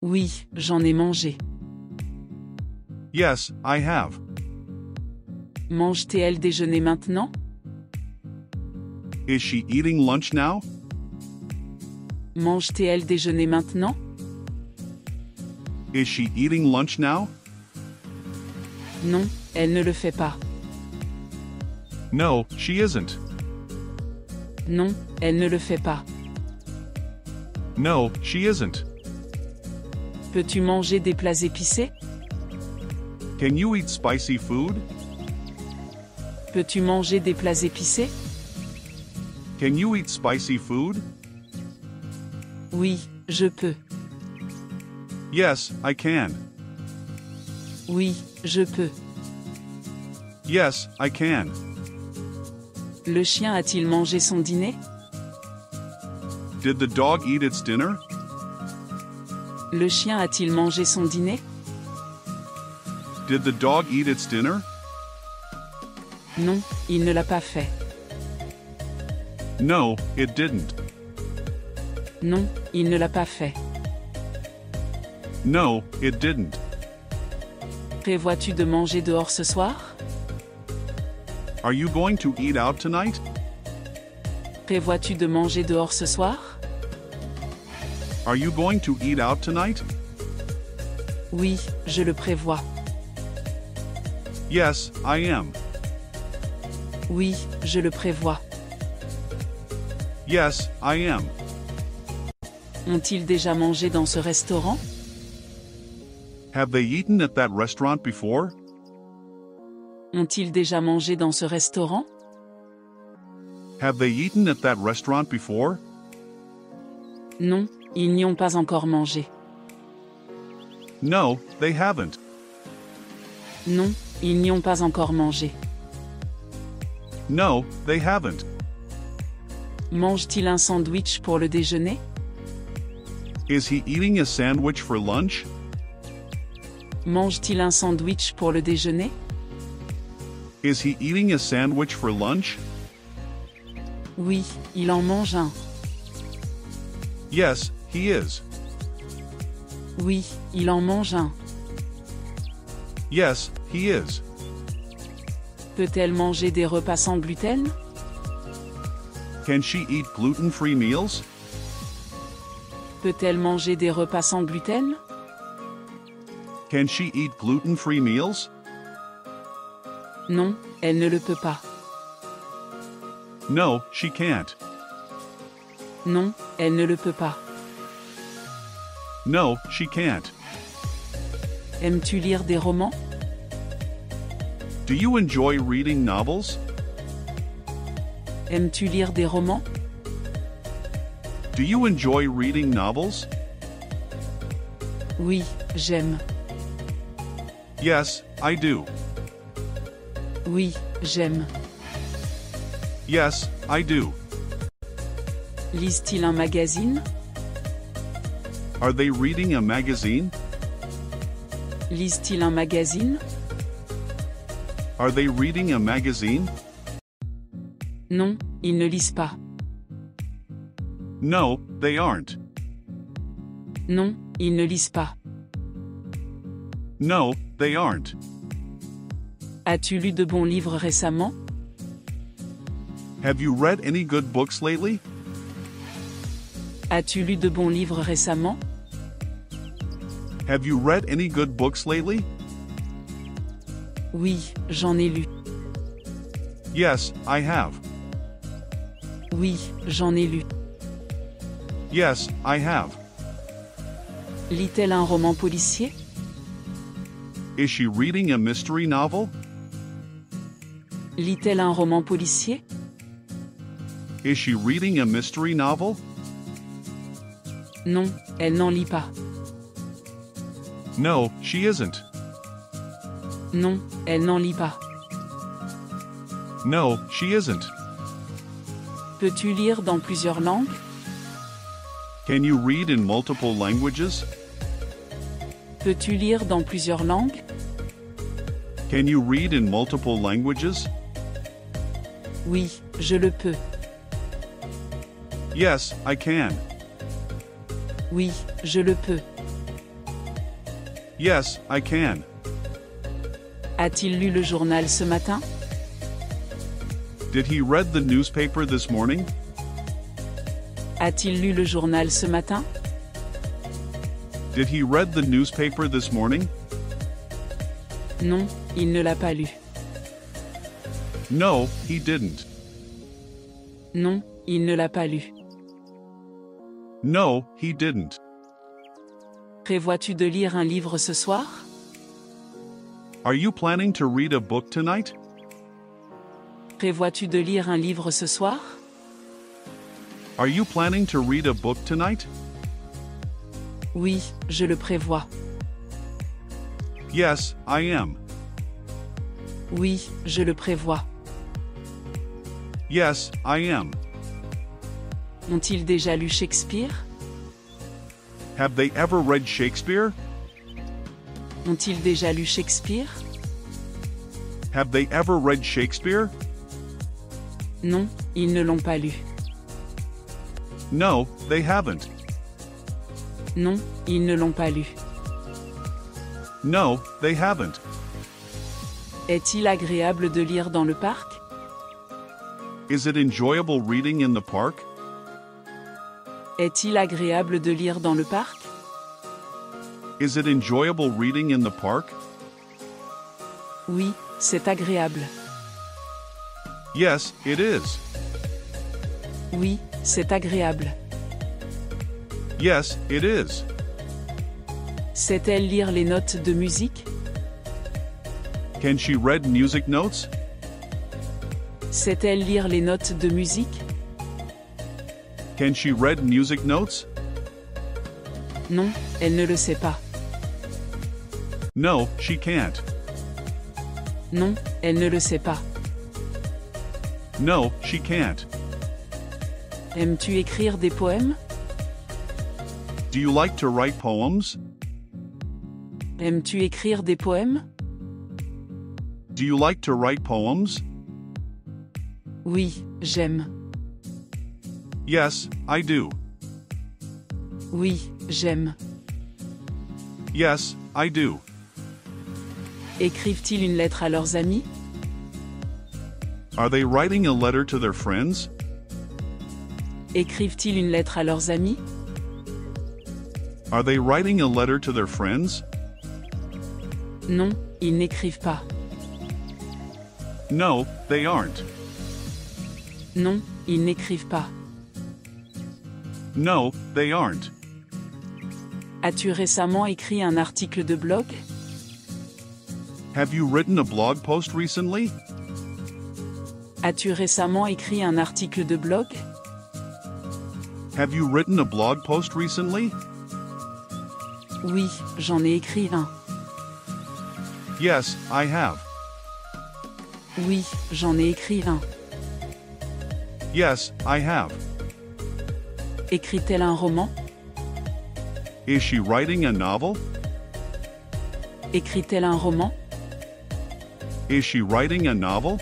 Oui, j'en ai mangé. Yes, I have. Mange-t-elle déjeuner maintenant? Is she eating lunch now? Mange-t-elle déjeuner maintenant? Is she eating lunch now? Non, elle ne le fait pas. No, she isn't. Non, elle ne le fait pas. No, she isn't. Peux-tu manger des plats épicés? Can you eat spicy food? Peux-tu manger des plats épicés? Can you eat spicy food? Oui, je peux. Yes, I can. Oui, je peux. Yes, I can. Le chien a-t-il mangé son dîner? Did the dog eat its dinner? Le chien a-t-il mangé son dîner? Did the dog eat its dinner? Non, il ne l'a pas fait. No, it didn't. Non, il ne l'a pas fait. No, it didn't. Prévois-tu de manger dehors ce soir? Are you going to eat out tonight? Prévois-tu de manger dehors ce soir? Are you going to eat out tonight? Oui, je le prévois. Yes, I am. Oui, je le prévois. Yes, I am. Ont-ils déjà mangé dans ce restaurant? Have they eaten at that restaurant before? Ont-ils déjà mangé dans ce restaurant? Have they eaten at that restaurant before? Non, ils n'y ont pas encore mangé. No, they haven't. Non, ils n'y ont pas encore mangé. No, they haven't. Mange-t-il un sandwich pour le déjeuner? Is he eating a sandwich for lunch? Mange-t-il un sandwich pour le déjeuner? Is he eating a sandwich for lunch? Oui, il en mange un. Yes, he is. Oui, il en mange un. Yes, he is. Peut-elle manger des repas sans gluten? Can she eat gluten free meals? Peut-elle manger des repas sans gluten? Can she eat gluten free meals? Non, elle ne le peut pas. No, she can't. Non, elle ne le peut pas. No, she can't. Aimes-tu lire des romans Do you enjoy reading novels? Aimes-tu lire des romans Do you enjoy reading novels? Oui, j'aime. Yes, I do. Oui, j'aime. Yes, I do. Lise-t-il un magazine Are they reading a magazine? Lise-t-il un magazine? Are they reading a magazine? Non, ils ne lisent pas. No, they aren't. Non, ils ne lisent pas. No, they aren't. As-tu lu de bons livres récemment? Have you read any good books lately? As-tu lu de bons livres récemment? Have you read any good books lately? Oui, j'en ai lu. Yes, I have. Oui, j'en ai lu. Yes, I have. Lit-elle un roman policier Is she reading a mystery novel? Lit-elle un roman policier Is she reading a mystery novel? Non, elle n'en lit pas. No, she isn't. Non, elle n'en lit pas. No, she isn't. Peux-tu lire dans plusieurs langues Can you read in multiple languages? Peux-tu lire dans plusieurs langues Can you read in multiple languages? Oui, je le peux. Yes, I can. Oui, je le peux. Yes, I can. A-t-il lu le journal ce matin Did he read the newspaper this morning? A-t-il lu le journal ce matin Did he read the newspaper this morning? Non, il ne l'a pas lu. No, he didn't. Non, il ne l'a pas lu. No, he didn't. Prévois-tu de lire un livre ce soir? Are you planning to read a book tonight? Prévois-tu de lire un livre ce soir? Are you planning to read a book tonight? Oui, je le prévois. Yes, I am. Oui, je le prévois. Yes, I am. Ont-ils déjà lu Shakespeare? Have they ever read Shakespeare? Ont-ils déjà lu Shakespeare? Have they ever read Shakespeare? Non, ils ne l'ont pas lu. No, they haven't. Non, ils ne l'ont pas lu. No, they haven't. Est-il agréable de lire dans le parc? Is it enjoyable reading in the park? Est-il agréable de lire dans le parc? Is it enjoyable reading in the park? Oui, c'est agréable. Yes, it is. Oui, c'est agréable. Yes, it is. Sait-elle lire les notes de musique? Can she read music notes? Sait-elle lire les notes de musique? Can she read music notes? Non, elle ne le sait pas. No, she can't. Non, elle ne le sait pas. No, she can't. Aimes-tu écrire des poèmes Do you like to write poems? Aimes-tu écrire des poèmes Do you like to write poems? Oui, j'aime. Yes, I do. Oui, j'aime. Yes, I do. Écrivent-ils une lettre à leurs amis Are they writing a letter to their friends? Écrivent-ils une lettre à leurs amis Are they writing a letter to their friends? Non, ils n'écrivent pas. No, they aren't. Non, ils n'écrivent pas. No, they aren't. As-tu récemment écrit un article de blog Have you written a blog post recently? As-tu récemment écrit un article de blog Have you written a blog post recently? Oui, j'en ai écrit un. Yes, I have. Oui, j'en ai écrit un. Yes, I have. Écrit-elle un roman? Is she writing a novel? Écrit-elle un roman? Is she writing a novel?